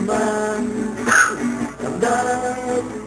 man, I'm dying,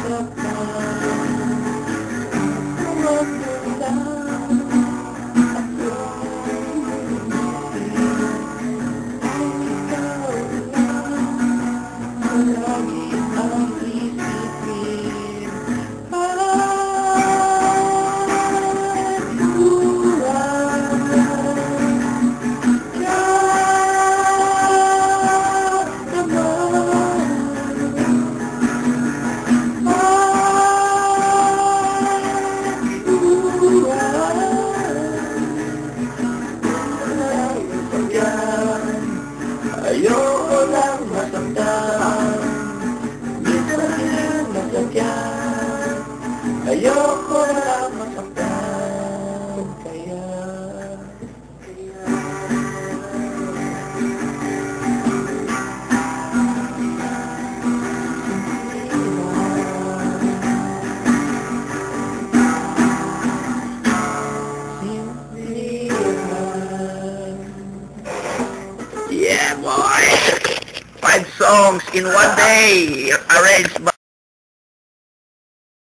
Thank you. Yeah, boy. Five songs in one day, Arrange.